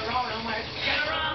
the road, I'm get around.